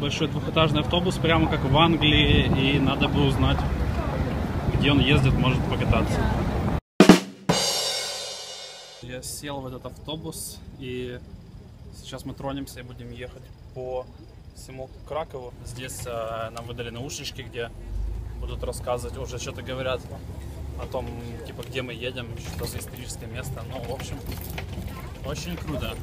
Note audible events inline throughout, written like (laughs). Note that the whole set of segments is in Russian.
Большой двухэтажный автобус, прямо как в Англии, и надо бы узнать, где он ездит, может покататься. Я сел в этот автобус, и сейчас мы тронемся и будем ехать по всему Кракову. Здесь э, нам выдали наушнички, где будут рассказывать, уже что-то говорят о том, типа, где мы едем, что за историческое место. Ну, в общем, очень круто.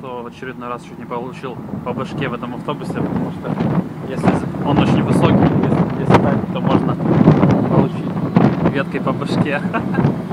Что в очередной раз чуть не получил по башке в этом автобусе, потому что если он очень высокий, если, если так, то можно получить веткой по башке. (laughs)